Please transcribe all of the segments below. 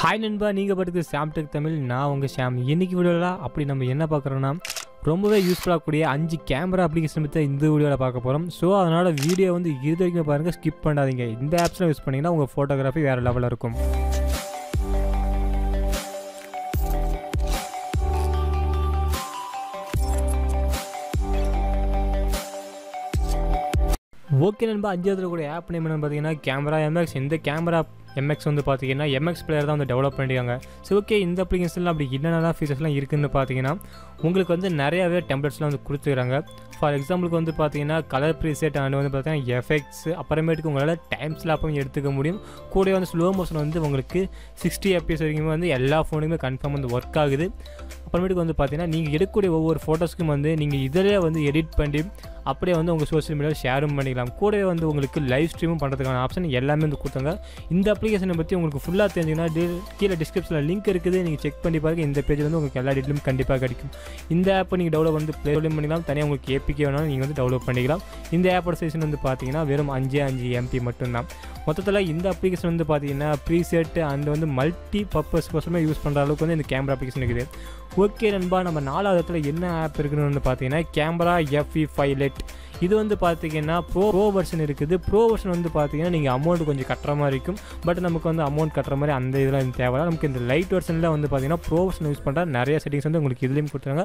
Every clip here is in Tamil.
ஹாய் நண்பா நீங்கள் படுத்து சாம்டெக் தமிழ். நான் உங்கள் ஷாம் இன்னைக்கு வீடியோவில் அப்படி நம்ம என்ன பார்க்குறோன்னா ரொம்பவே யூஸ்ஃபுல்லாக கூடிய அஞ்சு கேமரா அப்ளிகேஷன் பற்றி இந்த வீடியோவில் பார்க்க போகிறோம் ஸோ அதனால் வீடியோ வந்து இது வரைக்கும் பாருங்கள் ஸ்கிப் பண்ணாதீங்க. இந்த ஆப்ஸ்லாம் யூஸ் பண்ணிங்கன்னா உங்கள் ஃபோட்டோகிராஃபி வேறு லெவலில் இருக்கும். ஓகே நண்பா அஞ்சாவது கூட ஆப் நேம் என்னன்னு பார்த்தீங்கன்னா கேமரா எம்எக்ஸ் இந்த கேமரா எம்எக்ஸ் வந்து பார்த்தீங்கன்னா எம்எக்ஸ் பிளேயர் தான் வந்து டெவலப் பண்ணியிருக்காங்க ஸோ ஓகே இந்த அப்ளிகேஷன்லாம் அப்படி என்னென்ன ஃபீச்சர்ஸ்லாம் இருக்குதுன்னு பார்த்தீங்கன்னா உங்களுக்கு வந்து நிறையாவே டெம்ப்ளேட்ஸ்லாம் வந்து கொடுத்துக்கிறாங்க ஃபார் எக்ஸாம்பிளுக்கு வந்து பார்த்தீங்கன்னா கலர் ப்ரீசெட் அண்ட் வந்து பார்த்தீங்கன்னா எஃபெக்ட்ஸ் அப்புறமேட்டுக்கு உங்களால் டைம் ஸ்லாப்பும் எடுத்துக்க முடியும். கூட வந்து ஸ்லோ மோஷன் வந்து உங்களுக்கு சிக்ஸ்டி எப்பிஎஸ் வரைக்கும் வந்து எல்லா ஃபோனுக்குமே கன்ஃபார்ம் வந்து ஒர்க் ஆகுது. அப்புறமேட்டுக்கு வந்து பார்த்தீங்கன்னா நீங்கள் எடுக்கக்கூடிய ஒவ்வொரு ஃபோட்டோஸ்க்கும் வந்து நீங்கள் இதிலே வந்து எடிட் பண்ணி அப்படியே வந்து உங்கள் சோஷியல் மீடியாவில் ஷேரும் பண்ணிக்கலாம். கூடவே வந்து உங்களுக்கு லைவ் ஸ்ட்ரீமும் பண்ணுறதுக்கான ஆப்ஷன் எல்லாமே வந்து கொடுத்தாங்க இந்த அப்ளிகேஷனை பற்றி உங்களுக்கு ஃபுல்லாக தெரிஞ்சுங்கன்னா கீழே டிஸ்கிரிப்ஷனில் லிங்க் இருக்குது. நீங்கள் செக் பண்ணி பாருங்க. இந்த பேஜ் வந்து உங்களுக்கு எல்லா டீட்டெயிலும் கண்டிப்பாக கிடைக்கும். இந்த ஆப்பை நீங்கள் டெவலப் வந்து ப்ளே பண்ணிக்கலாம். தனியாக உங்களுக்கு ஏபிகே வேணாலும் நீங்கள் வந்து டெவலப் பண்ணிக்கலாம். இந்த ஆப்போட சைஸ் வந்து பார்த்தீங்கன்னா வெறும் அஞ்சு அஞ்சு எம்பி மட்டும்தான். மொத்தத்தில் இந்த அப்ளிகேஷன் வந்து பார்த்தீங்கன்னா ப்ரீசெட் அண்ட் வந்து மல்டி பர்பஸ் கோசமே யூஸ் பண்ணுற அளவுக்கு வந்து இந்த கேமரா அப்ளிகேஷன் இருக்குது. ஓகே நண்பா நம்ம நாலாவது இடத்துல என்ன ஆப் இருக்குன்னு வந்து பார்த்தீங்கன்னா கேமரா எஃப்இ ஃபைலெட் இது வந்து பார்த்தீங்கன்னா ப்ரோ ப்ரோ வெர்ஷன் இருக்குது. ப்ரோ வெர்ஷன் வந்து பார்த்தீங்கன்னா நீங்கள் அமௌண்ட் கொஞ்சம் கட்டுற மாதிரி இருக்கும். பட் நமக்கு வந்து அமௌண்ட் கட்டுற மாதிரி அந்த இதெல்லாம் தேவை நமக்கு இந்த லைட் வெர்ஷனில் வந்து பார்த்தீங்கன்னா ப்ரோ வெர்ஷன் யூஸ் பண்ணுற நிறைய செட்டிங்ஸ் வந்து உங்களுக்கு இதுலேயும் கொடுத்துருங்க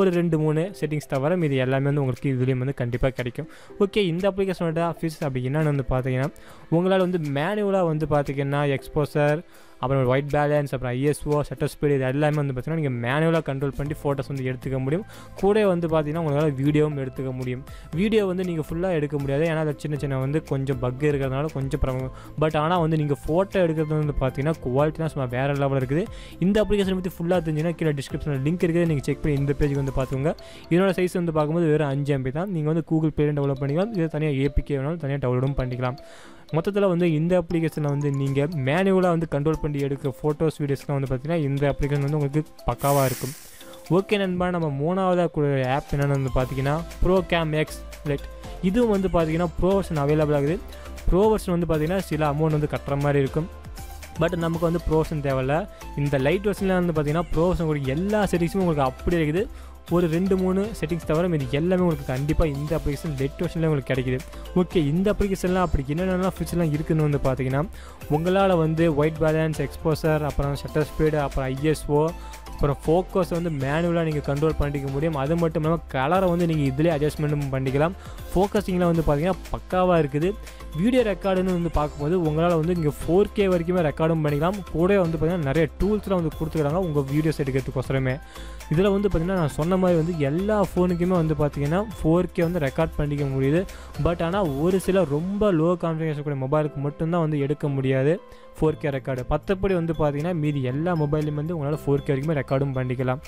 ஒரு ரெண்டு மூணு செட்டிங்ஸ் தவிர மீது எல்லாமே வந்து உங்களுக்கு இதுலேயும் வந்து கண்டிப்பாக கிடைக்கும். ஓகே இந்த அப்ளிகேஷனோட ஃபீஸ் அப்படி என்னென்னு வந்து பார்த்தீங்கன்னா உங்களால் வந்து மேனுவலாக வந்து பார்த்தீங்கன்னா எக்ஸ்போசர் அப்புறம் ஒயிட் பேலன்ஸ் அப்புறம் ஐஎஸ்ஓ ஷட்டர் ஸ்பீடு இது எல்லாமே வந்து பார்த்தீங்கன்னா நீங்கள் மேனுவலாக கண்ட்ரோல் பண்ணி ஃபோட்டோஸ் வந்து எடுத்துக்க முடியும். கூட வந்து பார்த்தீங்கன்னா உங்களால் வீடியோவும் எடுத்துக்க முடியும். வீடியோ வந்து நீங்கள் ஃபுல்லாக எடுக்க முடியாது. ஏன்னா அது சின்ன சின்ன வந்து கொஞ்சம் பக் இருக்கிறதுனால கொஞ்சம் ப்ராப்ளம் பட் ஆனால் வந்து நீங்கள் ஃபோட்டோ எடுக்கிறது வந்து பார்த்தீங்கன்னா குவாலிட்டிலாம் சும்மா வேறு லெவலில் இருக்குது. இந்த அப்ளிகேஷன் பற்றி ஃபுல்லாக தெரிஞ்சுன்னா கீழே டிஸ்கிரிப்ஷனில் லிங்க் இருக்குது. நீங்கள் செக் பண்ணி இந்த பேஜுக்கு வந்து பார்த்துக்கோங்க இதனோட சைஸ் வந்து பார்க்கும்போது வெறும் அஞ்சு எம்பி தான். நீங்கள் வந்து கூகுள் பேலையும் டெவலப் பண்ணிக்கலாம். இது தனியாக ஏபிகே வேணாலும் தனியாக டவுன்லோடும் பண்ணிக்கலாம். மொத்தத்தில் வந்து இந்த அப்ளிகேஷனில் வந்து நீங்கள் மேனுவலாக வந்து கண்ட்ரோல் பண்ணி எடுக்கிற ஃபோட்டோஸ் வீடியோஸ்லாம் வந்து பார்த்தீங்கன்னா இந்த அப்ளிகேஷன் வந்து உங்களுக்கு பக்காவாக இருக்கும். ஓகே நண்பா நம்ம மூணாவதாக ஆப் என்னென்னு வந்து பார்த்தீங்கன்னா ப்ரோ கேம் எக்ஸ் லைட் இதுவும் வந்து பார்த்தீங்கன்னா ப்ரோ வெர்ஷன் அவைலபிள் ஆகுது ப்ரோ வெர்ஷன் வந்து பார்த்திங்கன்னா சில அமௌண்ட் வந்து கட்டுற மாதிரி இருக்கும். பட் நமக்கு வந்து ப்ரோ வெர்ஷன் தேவையில்ல. இந்த லைட் வெர்ஷனில் வந்து பார்த்தீங்கன்னா ப்ரோ வெர்ஷன் உங்களுக்கு எல்லா செட்டிங்ஸும் உங்களுக்கு அப்படி இருக்குது. ஒரு ரெண்டு மூணு செட்டிங்ஸ் தவிர மீது எல்லாமே உங்களுக்கு கண்டிப்பாக இந்த அப்ளிகேஷன் லெட் வெர்ஷனில் உங்களுக்கு கிடைக்குது. ஓகே இந்த அப்ளிகேஷன்லாம் அப்படி என்னென்னலாம் ஃபீச்சர்லாம் இருக்குதுன்னு வந்து பார்த்தீங்கன்னா உங்களால் வந்து ஒயிட் பேலன்ஸ் எக்ஸ்போசர் அப்புறம் ஷட்டர் ஸ்பீடு அப்புறம் ஐஎஸ்ஓ அப்புறம் ஃபோக்கஸ் வந்து மேனுவலாக நீங்கள் கண்ட்ரோல் பண்ணிக்க முடியும். அது மட்டும் இல்லாமல் கலரை வந்து நீங்கள் இதிலே அட்ஜஸ்ட்மெண்ட்டும் பண்ணிக்கலாம். ஃபோக்கஸிங்கில் வந்து பார்த்தீங்கன்னா பக்காவாக இருக்குது. வீடியோ ரெக்கார்டுன்னு வந்து பார்க்கும்போது உங்களால் வந்து இங்கே ஃபோர் கே வரைக்குமே ரெக்கார்டும் பண்ணிக்கலாம். கூட வந்து பார்த்திங்கன்னா நிறைய டூல்ஸ்லாம் வந்து கொடுத்துக்கிறாங்க உங்கள் வீடியோஸ் எடுக்கிறதுக்கோசரமே. இதில் வந்து பார்த்திங்கன்னா நான் சொன்ன மாதிரி வந்து எல்லா ஃபோனுக்குமே வந்து பார்த்திங்கன்னா ஃபோர் கே வந்து ரெக்கார்ட் பண்ணிக்க முடியுது. பட் ஆனால் ஒரு சில ரொம்ப லோ கான்ஃபிகரேஷன் கூடிய மொபைலுக்கு மட்டும்தான் வந்து எடுக்க முடியாது. ஃபோர் கே ரெக்கார்டு மற்றபடி வந்து பார்த்தீங்கன்னா மீதி எல்லா மொபைலையும் வந்து உங்களால் ஃபோர் கே வரைக்குமே ரெக்கார்டும் பண்ணிக்கலாம்.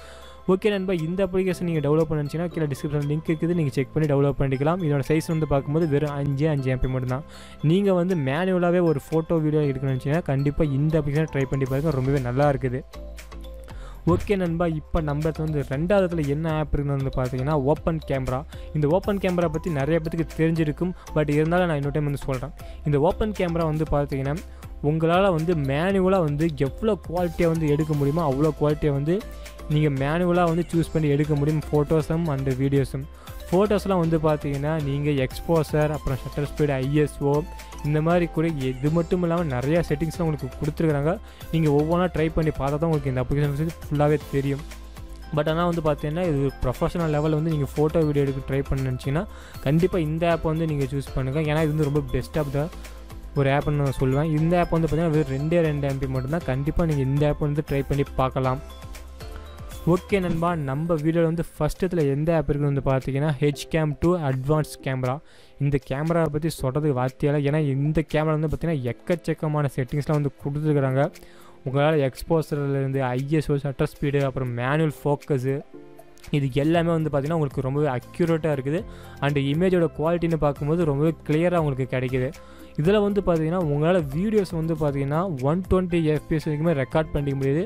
ஓகே நண்பா இந்த அப்ளிகேஷன் நீங்கள் டெவலப் பண்ணிச்சுன்னா கீழே டிஸ்கிரிப்ஷன் லிங்க் இருக்குது. நீங்கள் செக் பண்ணி டெவலப் பண்ணிக்கலாம். இதோட சைஸ் வந்து பார்க்கும்போது வெறும் அஞ்சு அஞ்சு எம்பி மட்டும்தான். நீங்கள் வந்து மேனுவலாகவே ஒரு ஃபோட்டோ வீடியோ எடுக்கணும்னு நினச்சிங்கன்னா கண்டிப்பாக இந்த அப்ளிகேஷன் ட்ரை பண்ணி பாருங்க. ரொம்பவே நல்லா இருக்குது. ஓகே நண்பா இப்போ நம்ம வந்து ரெண்டாவது இடத்துல என்ன ஆப் இருக்குன்னு வந்து பார்த்தீங்கன்னா ஓப்பன் கேமரா இந்த ஓப்பன் கேமரா பற்றி நிறைய பேத்துக்கு தெரிஞ்சிருக்கும். பட் இருந்தாலும் நான் இன்னொரு டைம் வந்து சொல்கிறேன் இந்த ஓப்பன் கேமரா வந்து பார்த்தீங்கன்னா உங்களால் வந்து மேனுவலாக வந்து எவ்வளோ குவாலிட்டியாக வந்து எடுக்க முடியுமோ அவ்வளோ குவாலிட்டியாக வந்து நீங்கள் மேனுவலாக வந்து சூஸ் பண்ணி எடுக்க முடியும் ஃபோட்டோஸும் அண்டு வீடியோஸும் ஃபோட்டோஸ்லாம் வந்து பார்த்தீங்கன்னா நீங்கள் எக்ஸ்போசர் அப்புறம் ஷட்டர் ஸ்பீடு ஐஎஸ்ஓ இந்த மாதிரி கூட இது மட்டும் இல்லாமல் நிறையா செட்டிங்ஸ்லாம் உங்களுக்கு கொடுத்துருக்குறாங்க. நீங்கள் ஒவ்வொன்றா ட்ரை பண்ணி பார்த்தா தான் உங்களுக்கு இந்த அப்ளிகேஷன் வந்து ஃபுல்லாகவே தெரியும். பட் ஆனால் வந்து பார்த்தீங்கன்னா இது ப்ரொஃபஷனல் லெவலில் வந்து நீங்கள் ஃபோட்டோ வீடியோ எடுக்க ட்ரை பண்ண நினச்சிங்கன்னா கண்டிப்பாக இந்த ஆப் வந்து நீங்கள் சூஸ் பண்ணுங்கள் ஏன்னா இது வந்து ரொம்ப பெஸ்ட் ஆப் தான் ஒரு ஆப்னு நான் சொல்லுவேன். இந்த ஆப் வந்து பார்த்தீங்கன்னா வெறும் ரெண்டே ரெண்டு எம்பி மட்டும்தான். கண்டிப்பாக நீங்கள் இந்த ஆப் வந்து ட்ரை பண்ணி பார்க்கலாம். ஓகே நண்பா நம்ம வீடியோவில் வந்து ஃபஸ்ட்டு இதில் எந்த ஆப் இருக்குன்னு வந்து பார்த்தீங்கன்னா H cam two advance camera இந்த கேமராவை பற்றி சொல்கிறதுக்கு வார்த்தையால் ஏன்னா இந்த கேமரா வந்து பார்த்தீங்கன்னா எக்கச்சக்கமான செட்டிங்ஸ்லாம் வந்து கொடுத்துருக்குறாங்க. உங்களால் எக்ஸ்போசர்லேருந்து ஐஎஸ்ஓ ஷட்டர் ஸ்பீடு அப்புறம் மேனுவல் ஃபோக்கஸு இது எல்லாமே வந்து பார்த்திங்கன்னா உங்களுக்கு ரொம்பவே அக்யூரேட்டாக இருக்குது. அண்டு இமேஜோட குவாலிட்டின்னு பார்க்கும்போது ரொம்பவே கிளியராக உங்களுக்கு கிடைக்குது. இதில் வந்து பார்த்தீங்கன்னா உங்களால் வீடியோஸ் வந்து பார்த்தீங்கன்னா ஒன் டுவெண்ட்டி எஃபிஎஸ் வரைக்குமே ரெக்கார்ட் பண்ணிக்க முடியுது.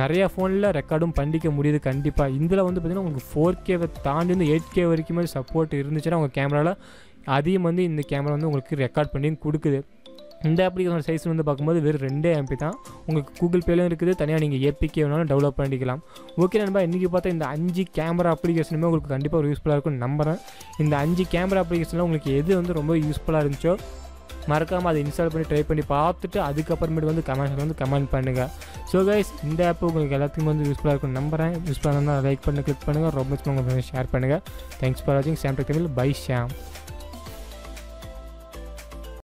நிறையா ஃபோனில் ரெக்கார்டும் பண்ணிக்க முடியுது கண்டிப்பாக இதில் வந்து பார்த்திங்கன்னா உங்களுக்கு ஃபோர் கேவை தாண்டி வந்து எயிட் கே வரைக்குமே சப்போர்ட் இருந்துச்சுன்னா உங்கள் கேமராவில் அதையும் வந்து இந்த கேமரா வந்து உங்களுக்கு ரெக்கார்ட் பண்ணி கொடுக்குது. இந்த அப்ளிகேஷன் சைஸ் வந்து பார்க்கும்போது வெறும் ரெண்டே எம்பி தான். உங்களுக்கு கூகுள் பேலையும் இருக்குது. தனியாக நீங்கள் ஏபிகே வேணாலும் டெவலப் பண்ணிக்கலாம். ஓகே நண்பா இன்றைக்கி பார்த்தா இந்த அஞ்சு கேமரா அப்ளிகேஷனுமே உங்களுக்கு கண்டிப்பாக ஒரு யூஸ்ஃபுல்லாக இருக்கும்னு நம்புகிறேன் இந்த அஞ்சு கேமரா அப்ளிகேஷனில் உங்களுக்கு எது வந்து ரொம்ப யூஸ்ஃபுல்லாக இருந்துச்சோ மறக்காமல் அதை இன்ஸ்டால் பண்ணி ட்ரை பண்ணி பார்த்துட்டு அதுக்கப்புறமேட்டு வந்து கமெண்ட்ஸில் வந்து கமெண்ட் பண்ணுங்கள் ஸோ கைஸ் இந்த ஆப் உங்களுக்கு எல்லாத்துக்கும் வந்து யூஸ்ஃபுல்லாக இருக்கும் நம்புகிறேன் யூஸ்ஃபுல்லாக இருந்தால் லைக் பண்ணி கிளிக் பண்ணுங்கள் ரொம்ப உங்கள் ஷேர் பண்ணுங்கள் தேங்க்ஸ் ஃபார் வாட்சிங் சாம்டெக் தமிழ் பை ஷாம்